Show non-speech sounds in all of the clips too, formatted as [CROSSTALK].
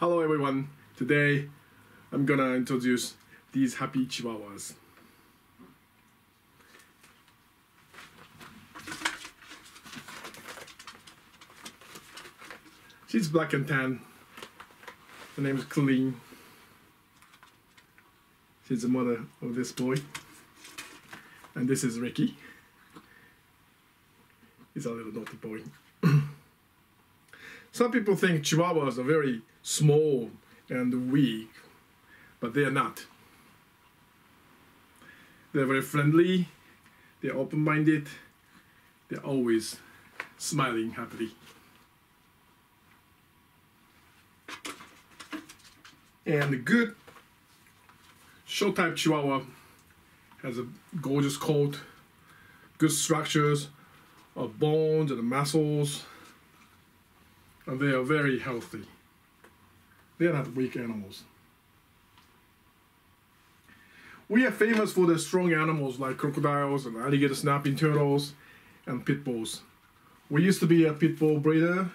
Hello everyone. Today I'm gonna introduce these happy chihuahuas. She's black and tan. Her name is Colleen. She's the mother of this boy. And this is Ricky. He's a little naughty boy. Some people think Chihuahuas are very small and weak, but they are not. They're very friendly, they're open minded, they're always smiling happily. And the good show type Chihuahua has a gorgeous coat, good structures of bones and muscles, and they are very healthy. They are not weak animals. We are famous for the strong animals like crocodiles and alligator snapping turtles and pit bulls. We used to be a pit bull breeder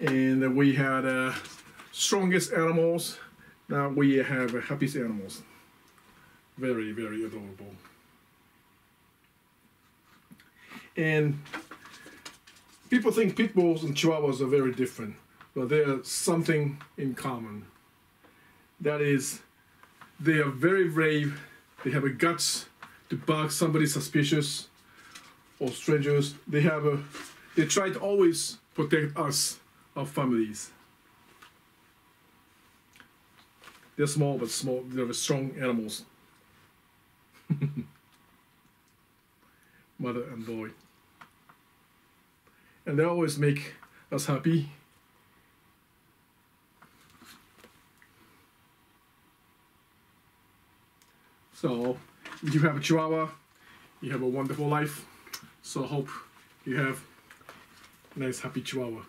and we had uh, strongest animals. Now we have uh, happiest animals. Very, very adorable. And people think pit bulls and chihuahuas are very different, but there's something in common. That is, they are very brave. They have a guts to bark somebody suspicious or strangers. They have a, they try to always protect us, our families. They're small but small. They're strong animals. [LAUGHS] Mother and boy. And they always make us happy. So, you have a Chihuahua, you have a wonderful life. So, hope you have a nice, happy Chihuahua.